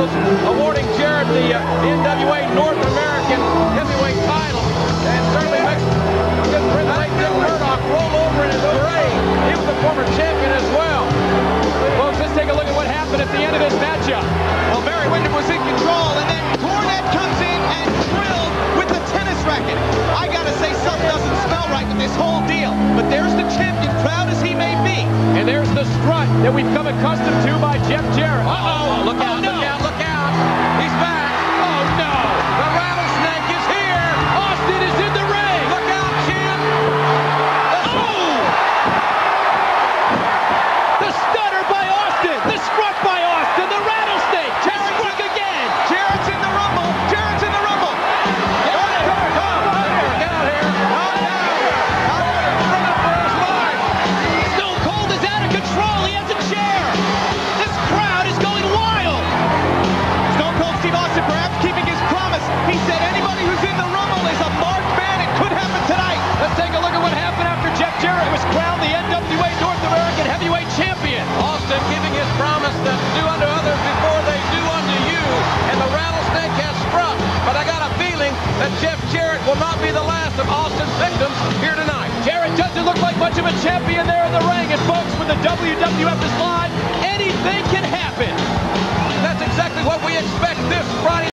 officials awarding Jarrett the uh, NWA North American heavyweight title. And certainly makes a good friend like Dick Murdoch roll over in his grave. He was a former champion as well. Folks, let's take a look at what happened at the end of this matchup. Well, Barry Windham was in control, and then Cornette comes in and drilled with the tennis racket. I gotta say, something doesn't smell right with this whole deal. But there's the champion, proud as he may be. And there's the strut that we've come accustomed to by Jeff Jarrett. Uh-oh. Look out, Oh, no. That Jeff Jarrett will not be the last of Austin's victims here tonight. Jarrett doesn't look like much of a champion there in the ring. And folks, when the WWF is live, anything can